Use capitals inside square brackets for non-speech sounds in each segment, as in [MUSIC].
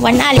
回哪里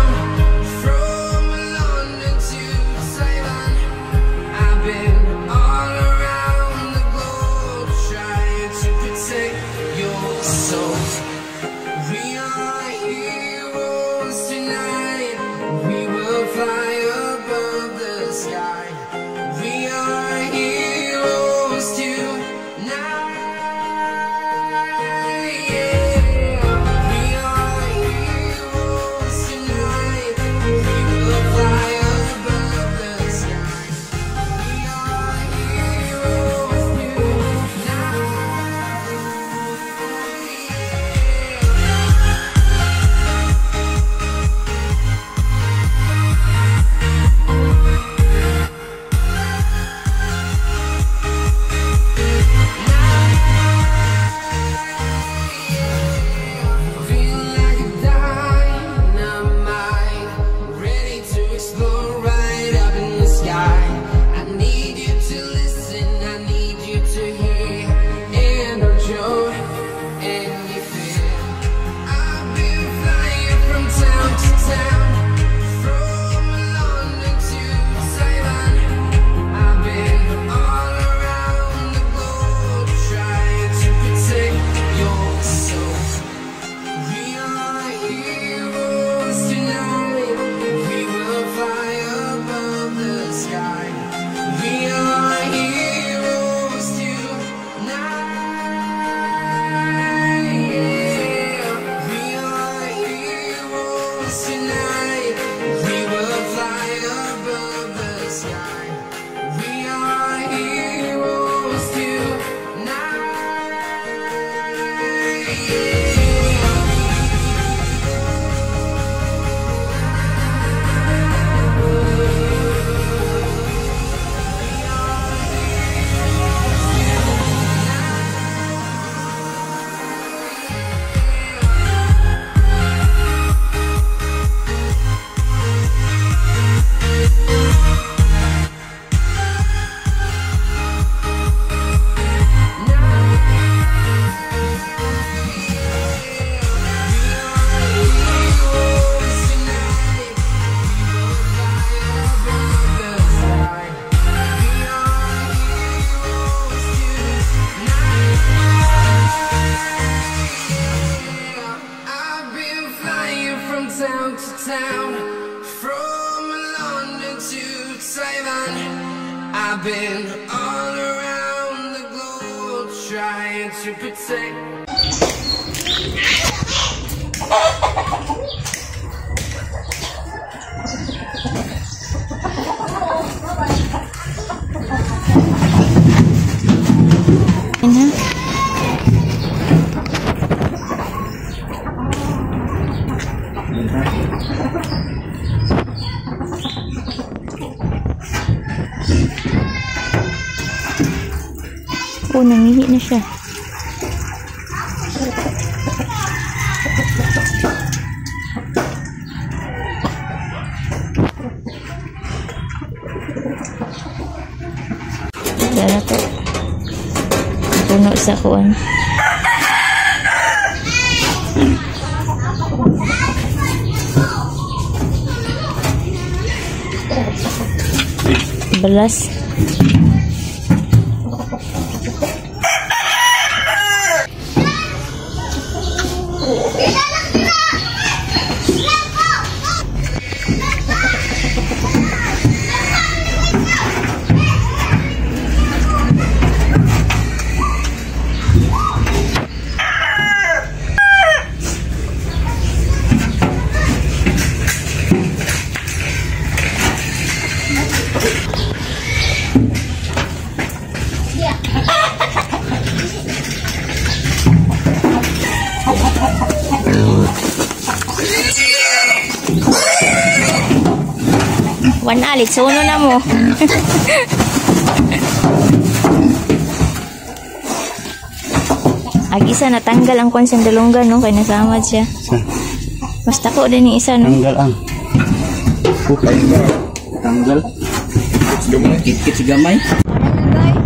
now. I've been all around the globe trying to protect. Oh, nangihi na siya. Dala to. Puno sa kuwan. Belas. Belas. cool. One alit, suno na mo. [LAUGHS] Agisa natanggal ang kwan sa dalunggan no kay nasamad siya. Basta ko din yung isa no. Tanggal ang. Putay. Tanggal. Kit-kit si gamay. On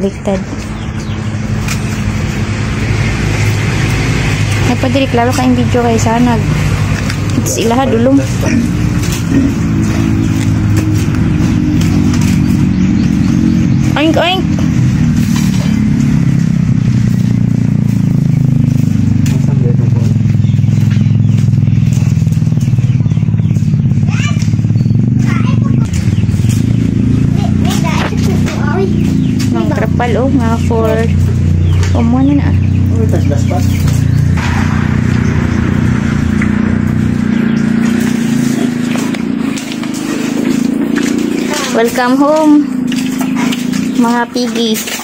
Baliktad. Nagpadiri, klaro kayong video kay Sanag. Sila ha, dulong. Oink, oink. Trapal, oh, mga for... Umuha na na. Welcome home, mga piggies.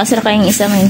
Na kayong isa, man.